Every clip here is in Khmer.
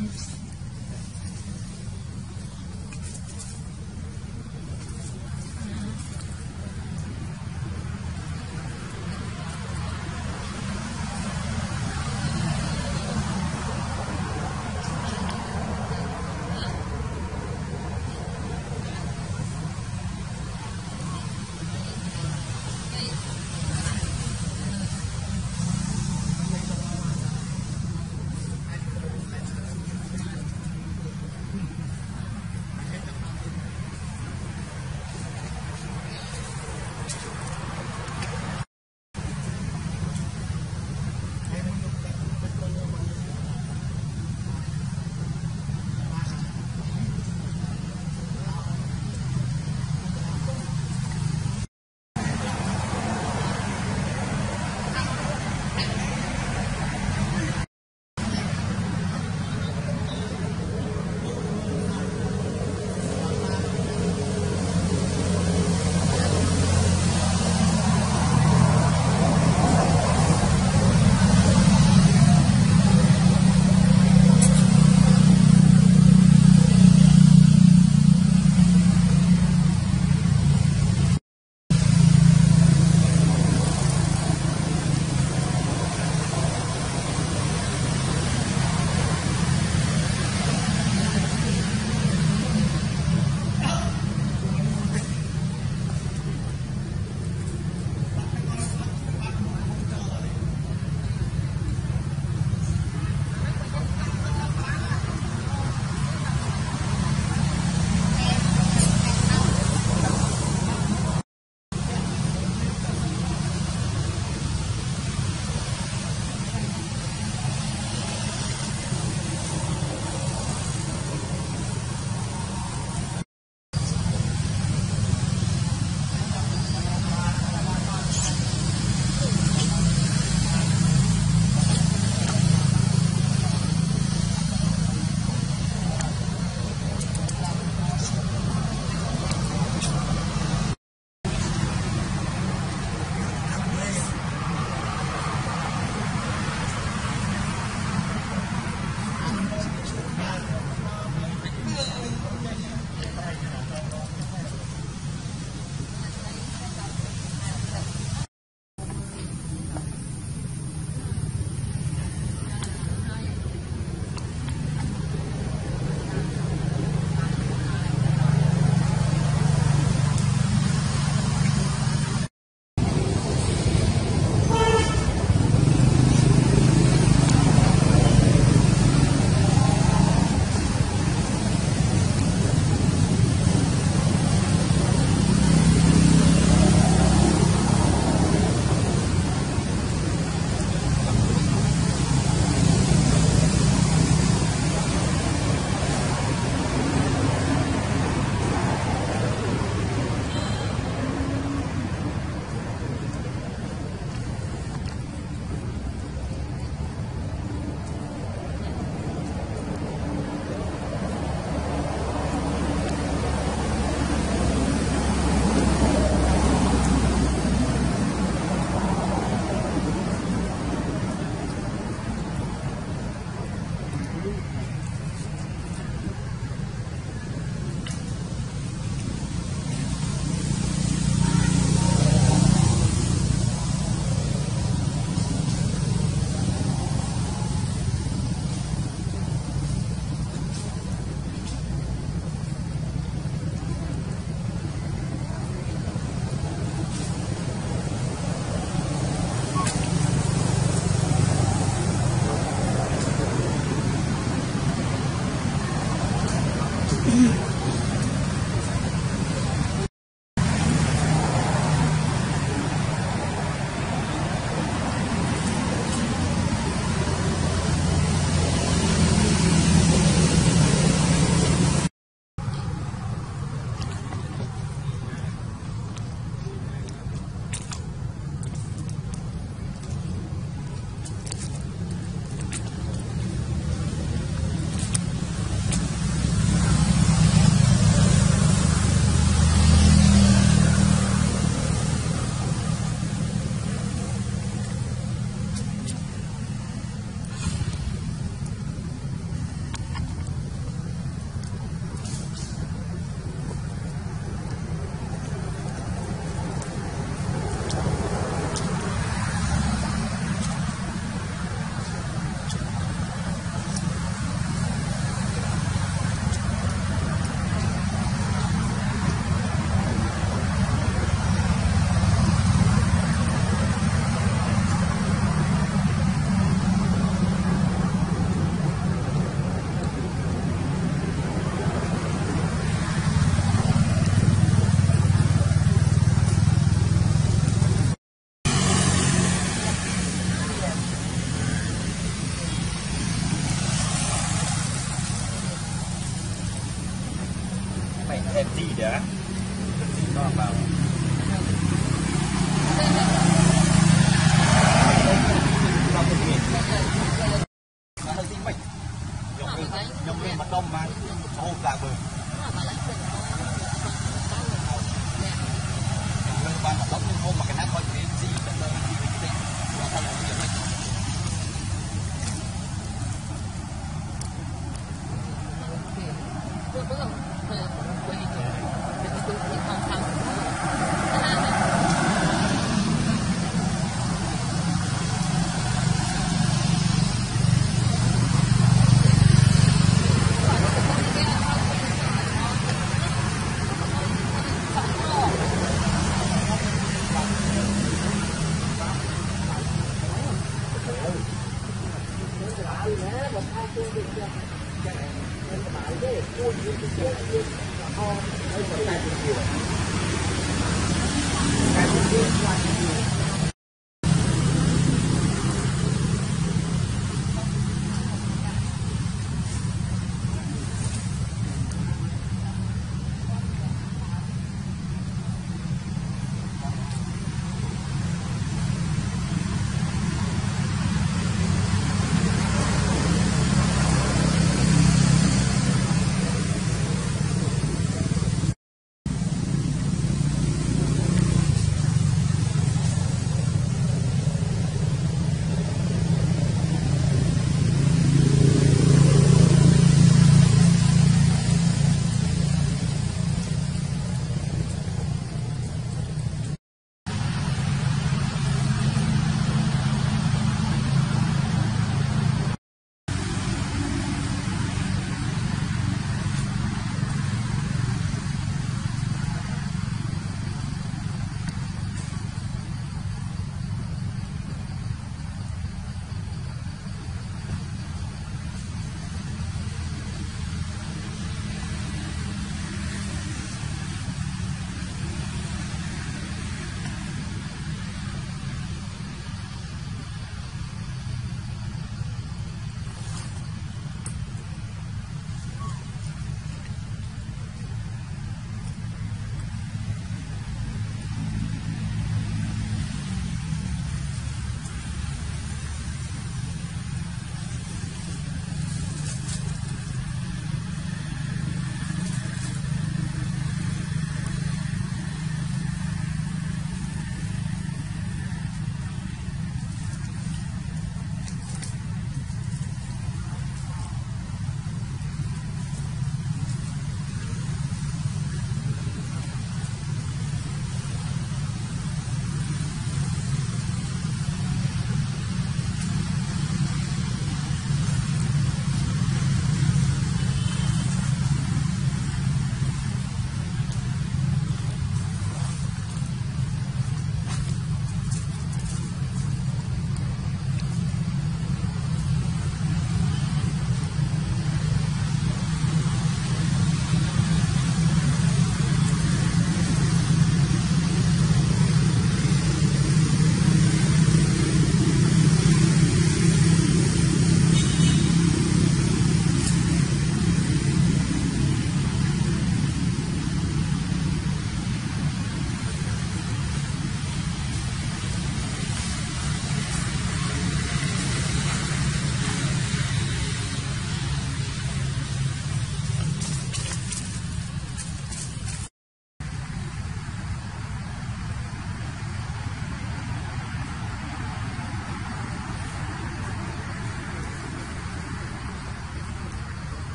100%.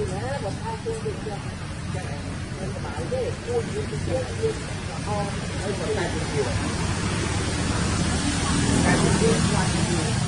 ៅណាបើថាជួយវាចឹងចឹងមិនក្បៅទេជួយវាទៅជួយវាហោហើយបើតែជាតែជាខ្លាចជា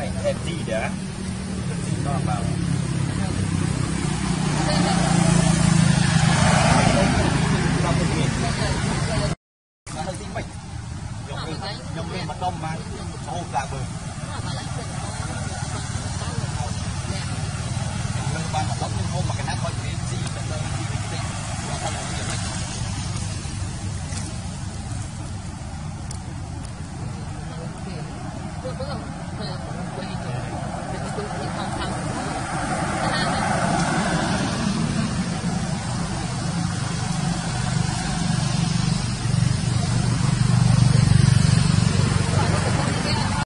mày thêm gì đã nó bảo